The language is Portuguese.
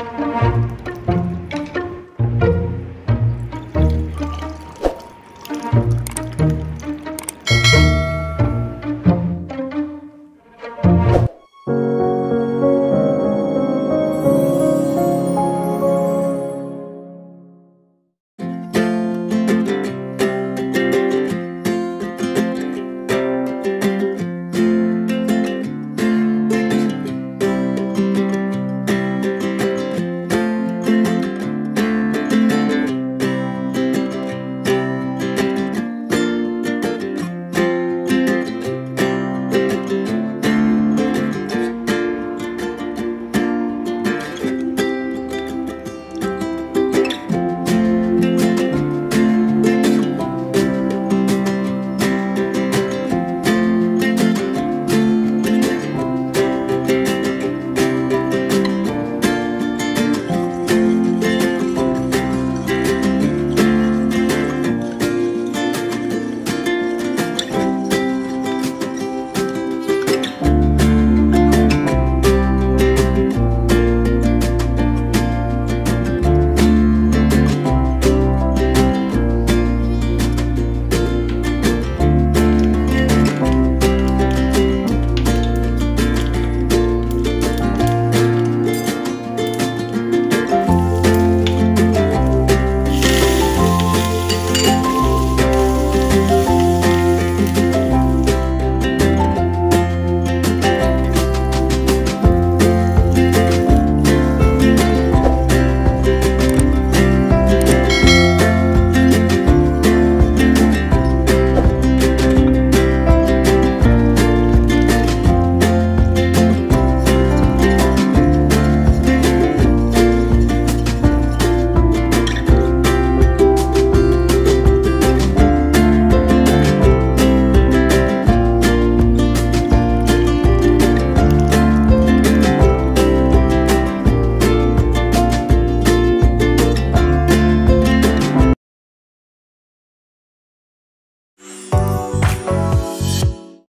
Música